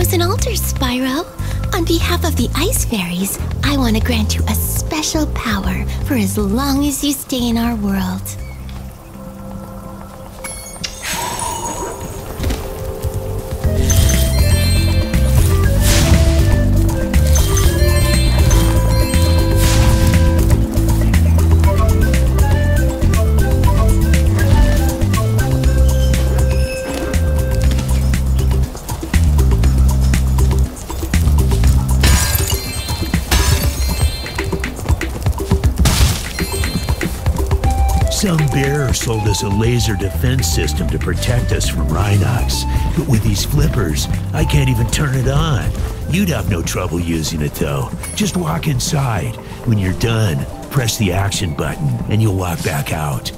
Frozen Altars, Spyro. On behalf of the Ice Fairies, I want to grant you a special power for as long as you stay in our world. Sold us a laser defense system to protect us from Rhynocs. But with these flippers, I can't even turn it on. You'd have no trouble using it though. Just walk inside. When you're done, press the action button and you'll walk back out.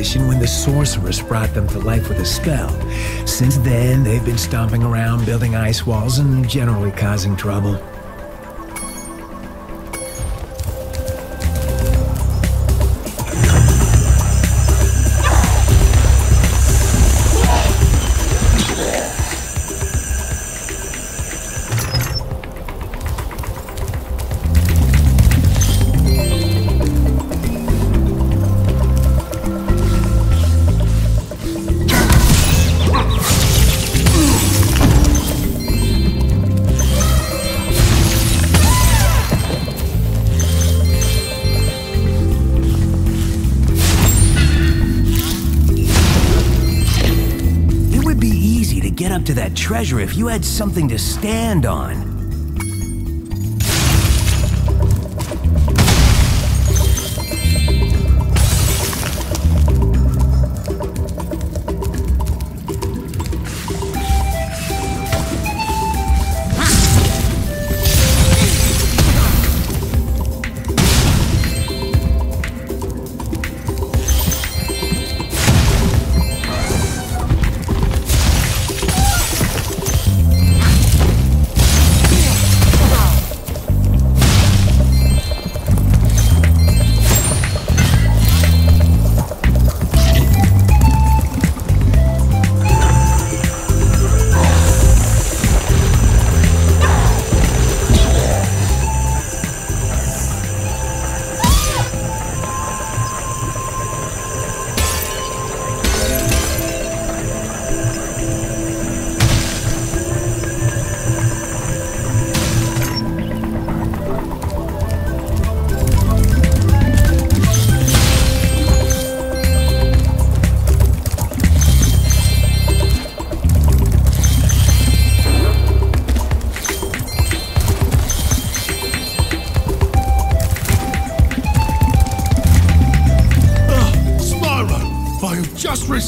When the sorceress brought them to life with a spell. Since then, they've been stomping around, building ice walls, and generally causing trouble. Get up to that treasure if you had something to stand on.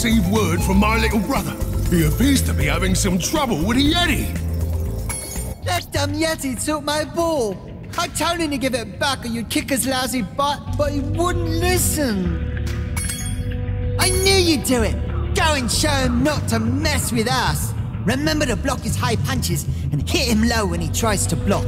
Received word from my little brother. He appears to be having some trouble with a Yeti. That damn Yeti took my ball. I told him to give it back or you'd kick his lousy butt, but he wouldn't listen. I knew you'd do it. Go and show him not to mess with us. Remember to block his high punches and hit him low when he tries to block.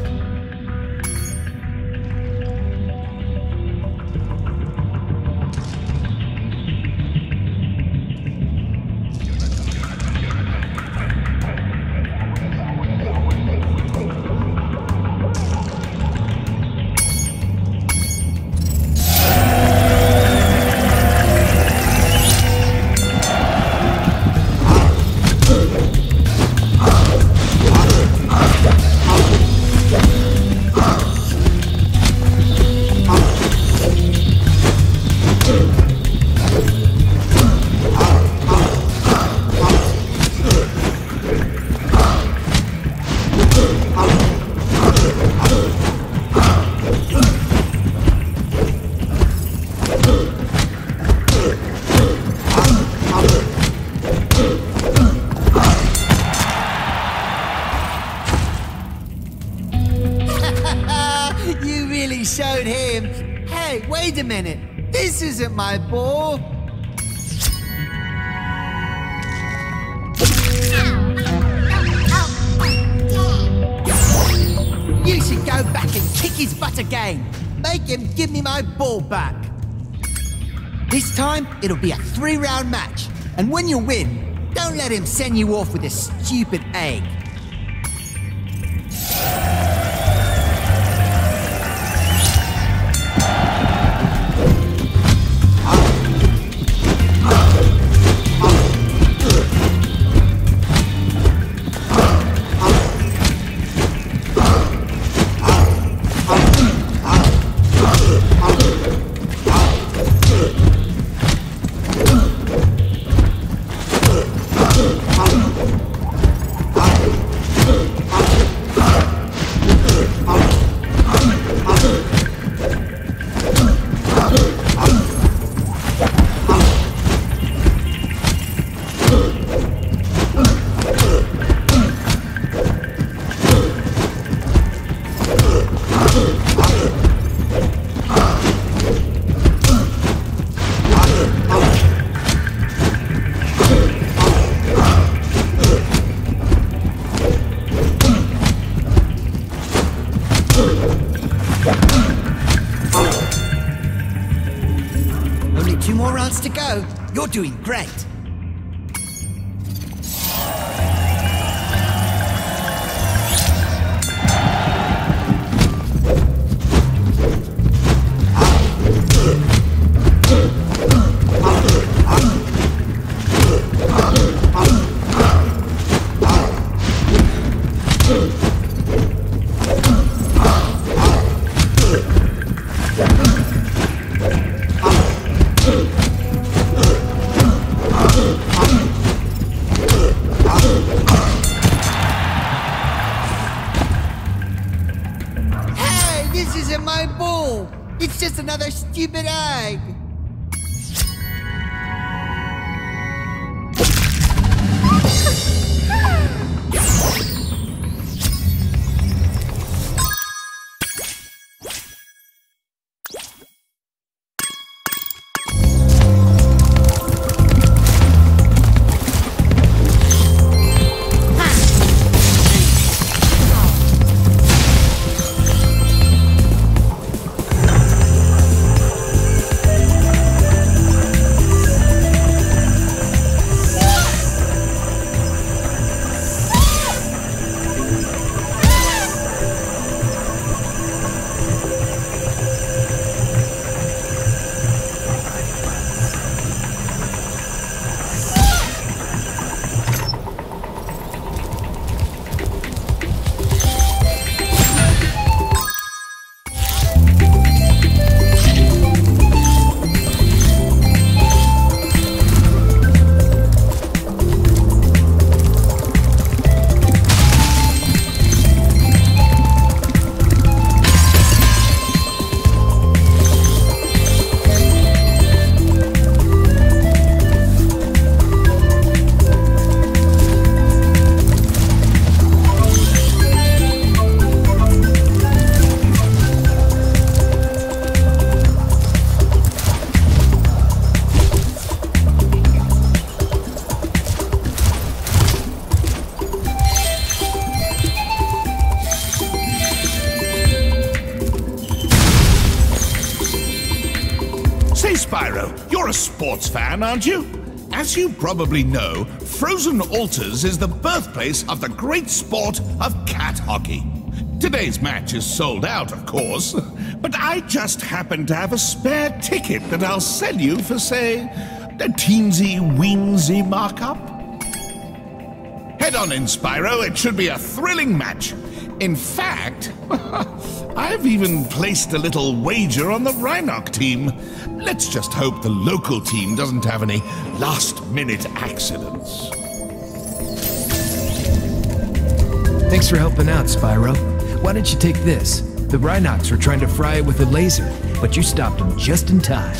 Minute. This isn't my ball. You should go back and kick his butt again. Make him give me my ball back. This time, it'll be a three round match. And when you win, don't let him send you off with a stupid egg. You're fan, aren't you? As you probably know, Frozen Altars is the birthplace of the great sport of cat hockey. Today's match is sold out, of course, but I just happen to have a spare ticket that I'll sell you for, say, a teensy weensy markup. Head on in, Spyro. It should be a thrilling match. In fact, I've even placed a little wager on the Rhynoc team. Let's just hope the local team doesn't have any last minute accidents. Thanks for helping out, Spyro. Why don't you take this? The Rhynocs were trying to fry it with a laser, but you stopped them just in time.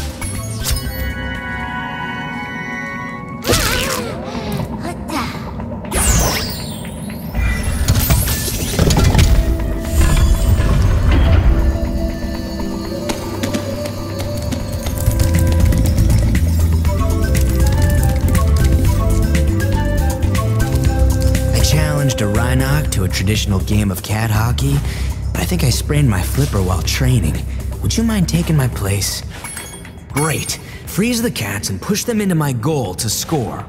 Traditional game of cat hockey, but I think I sprained my flipper while training. Would you mind taking my place? Great. Freeze the cats and push them into my goal to score.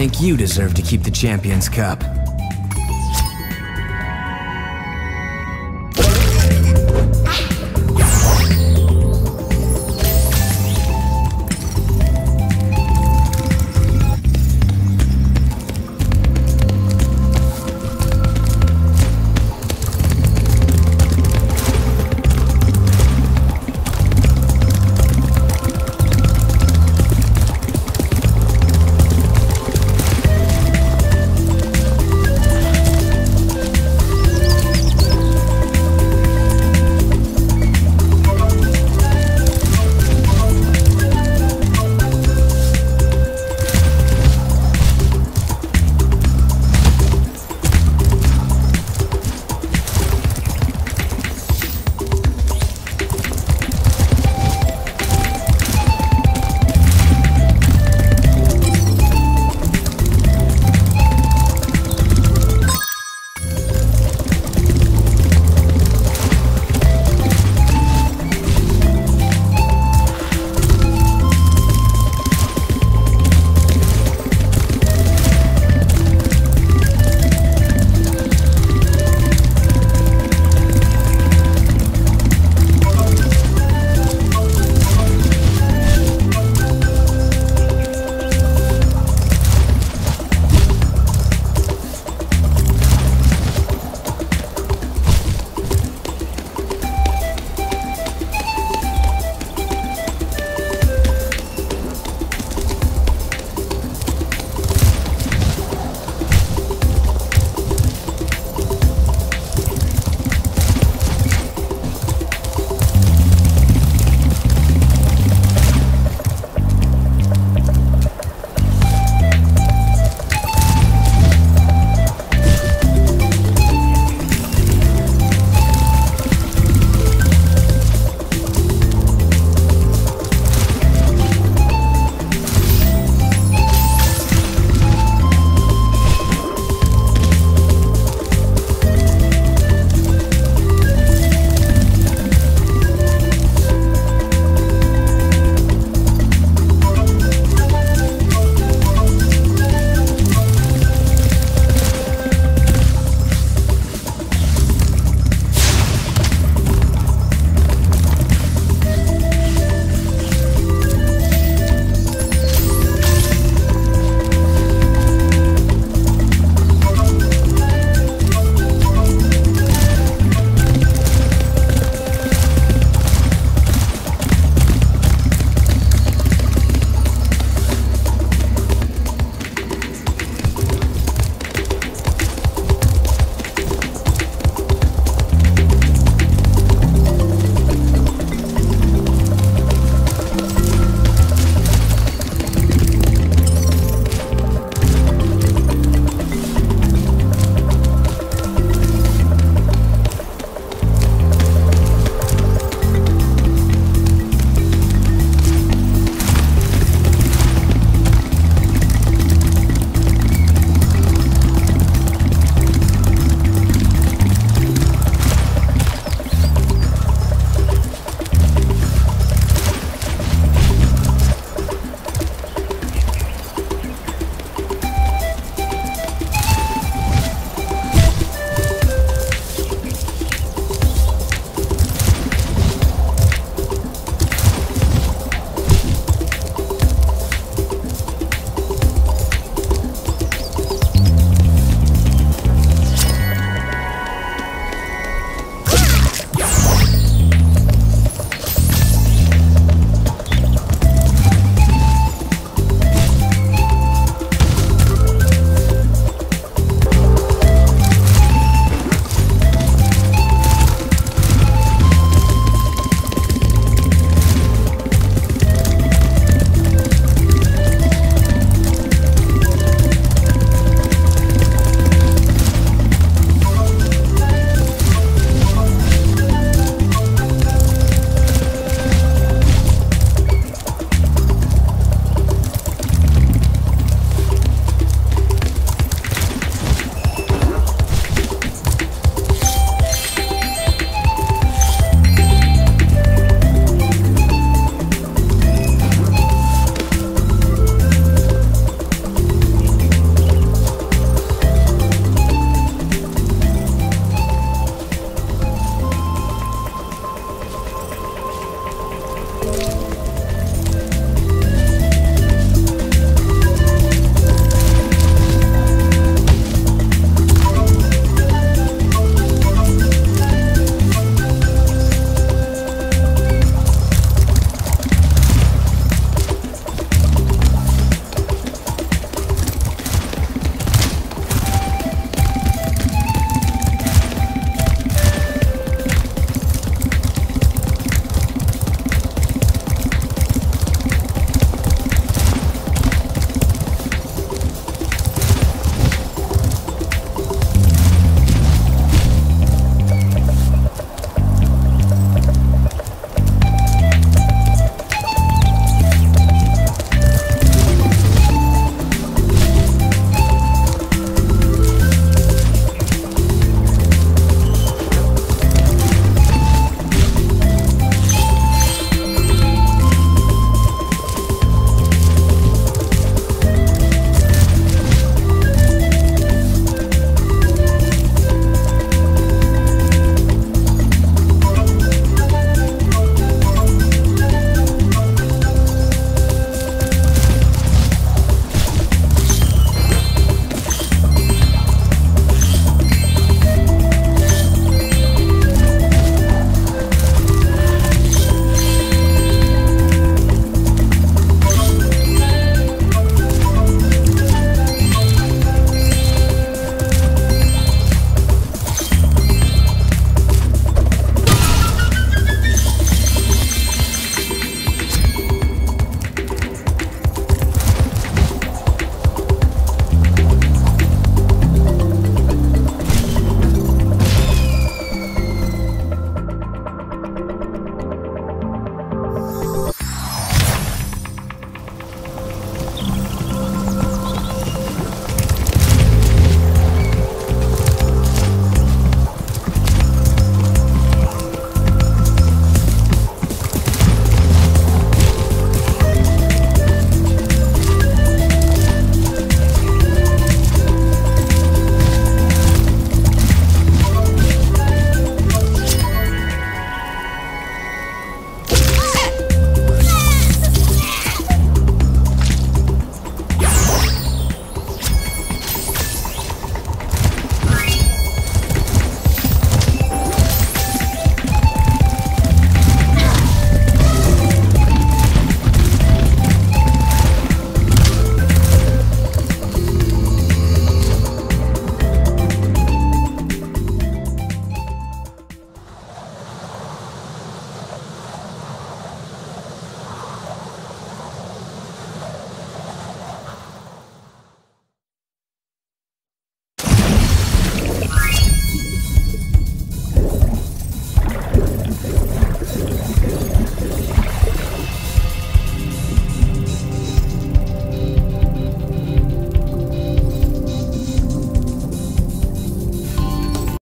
Think you deserve to keep the Champions Cup.